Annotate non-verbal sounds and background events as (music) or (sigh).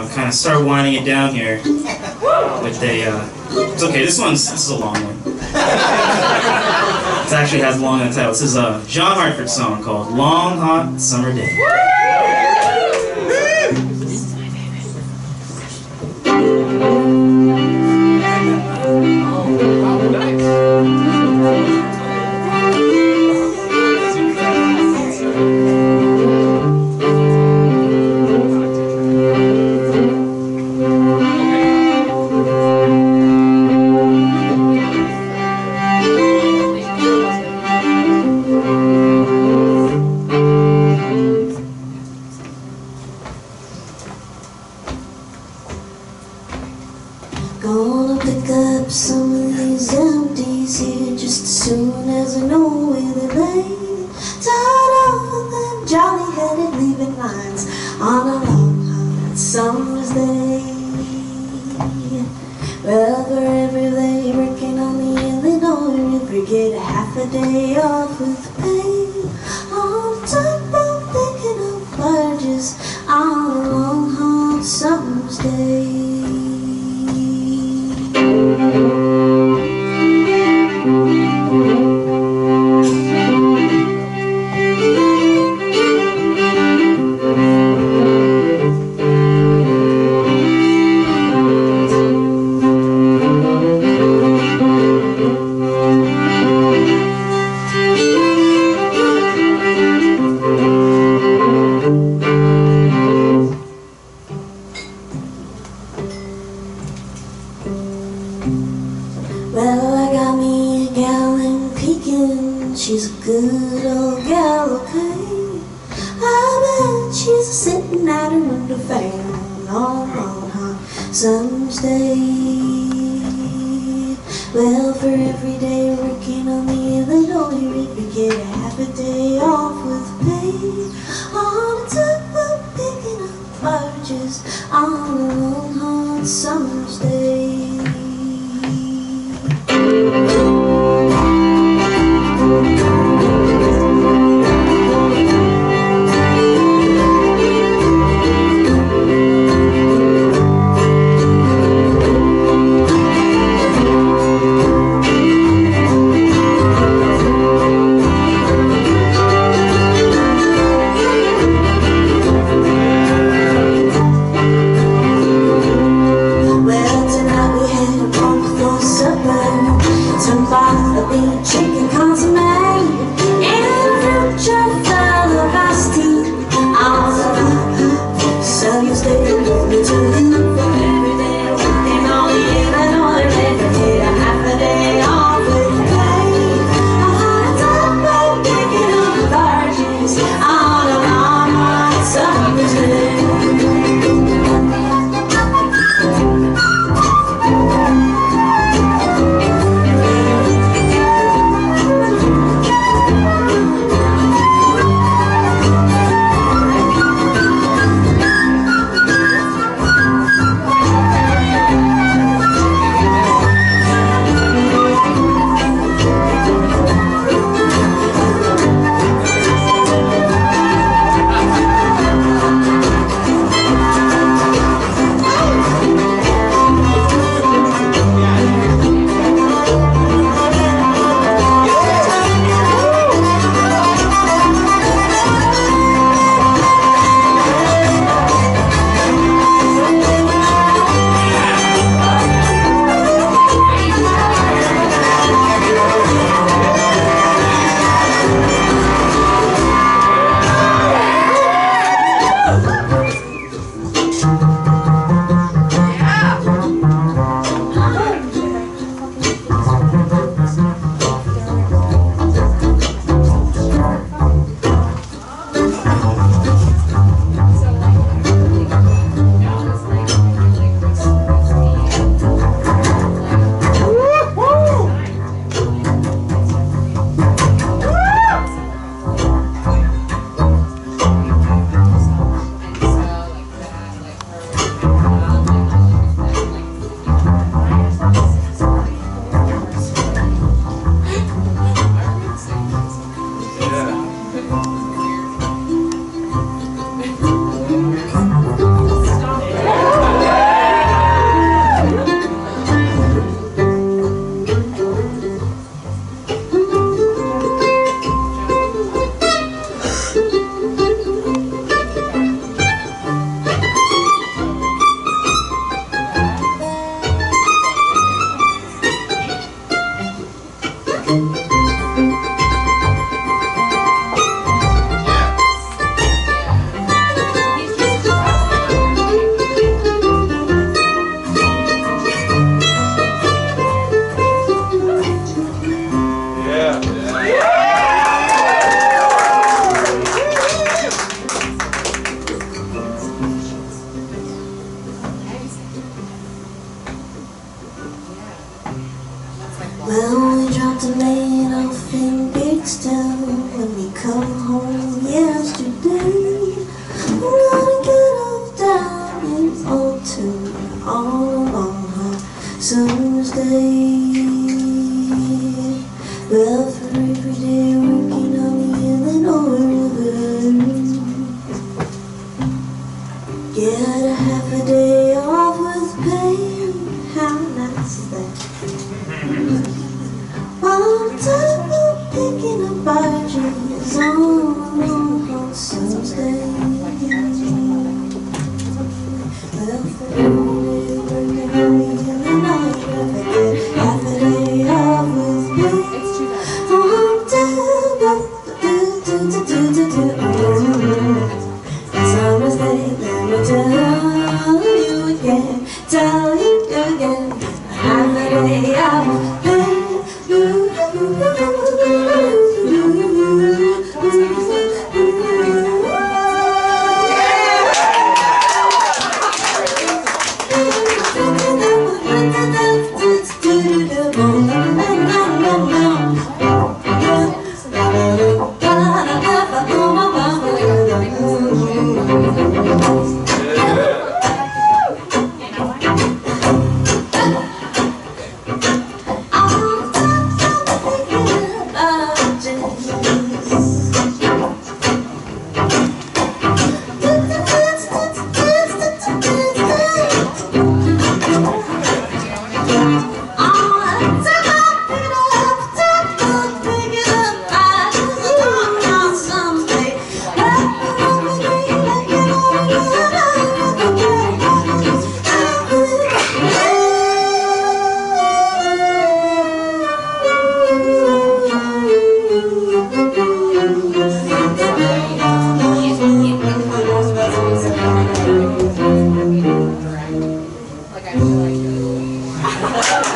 know, kind of start winding it down here with a. Uh, it's okay. This one's this is a long one. it actually has long title. This is a John Hartford song called "Long Hot Summer Day." Where they. Tired of them jolly-headed leaving lines on a long hot summer's day. Well, for every day working on the Illinois River, get half a day off with Well, I got me a gal in Pekin. She's a good old gal, okay? I bet she's a sitting at her window fan on on summer's day. Well, for every day working on me the Illinois River, get a half a day off with pay. On top of picking up barges on a long hot summer's day. To laying off in Beardstown when we come home yesterday. We're gonna get off down in Old Town all along her summer's day. Well, for every day working on the Illinois River. Get a half a day Our trees on Thank I (laughs)